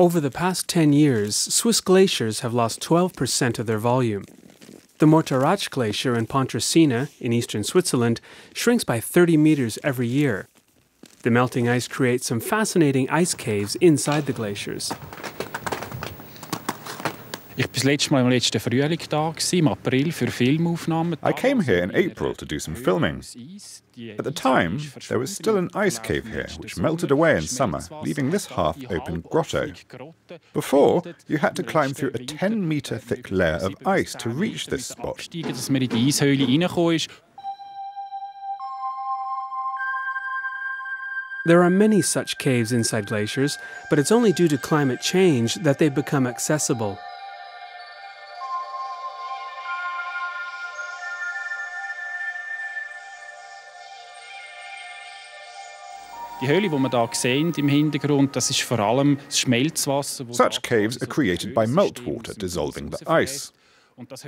Over the past 10 years, Swiss glaciers have lost 12% of their volume. The Morteratsch Glacier in Pontresina, in eastern Switzerland, shrinks by 30 meters every year. The melting ice creates some fascinating ice caves inside the glaciers. I came here in April to do some filming. At the time, there was still an ice cave here, which melted away in summer, leaving this half open grotto. Before, you had to climb through a 10 meter thick layer of ice to reach this spot. dass man in die Eishöhle reingekommen ist. There are many such caves inside glaciers, but it's only due to climate change that they've become accessible. Die Höhle, die wir hier sehen im Hintergrund, das ist vor allem das Schmelzwasser. das Such caves are created by meltwater dissolving the ice.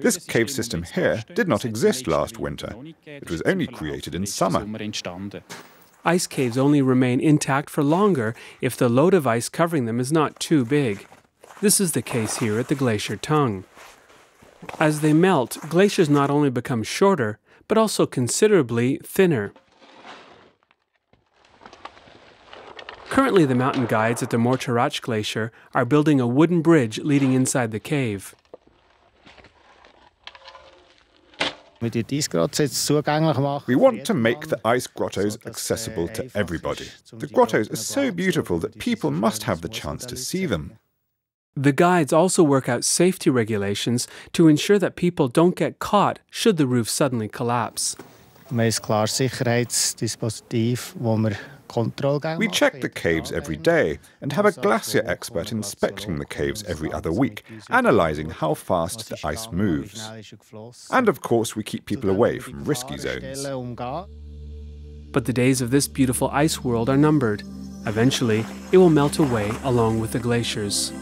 This cave system here did not exist last winter. It was only created in summer. Ice caves only remain intact for longer if the load of ice covering them is not too big. This is the case here at the glacier tongue. As they melt, glaciers not only become shorter, but also considerably thinner. Currently, the mountain guides at the Morteratsch Glacier are building a wooden bridge leading inside the cave. Wir die Eisgrotze jetzt zugänglich machen. We want to make the ice grottos accessible to everybody. The grottos are so beautiful that people must have the chance to see them. The guides also work out safety regulations to ensure that people don't get caught should the roof suddenly collapse. Wir haben ein klares Sicherheitsdispositiv, wo wir Kontrollgänge We check the caves every day and have a glacier expert inspecting the caves every other week, analysing how fast the ice moves. And of course, we keep people away from risky zones. But the days of this beautiful ice world are numbered. Eventually, it will melt away along with the glaciers.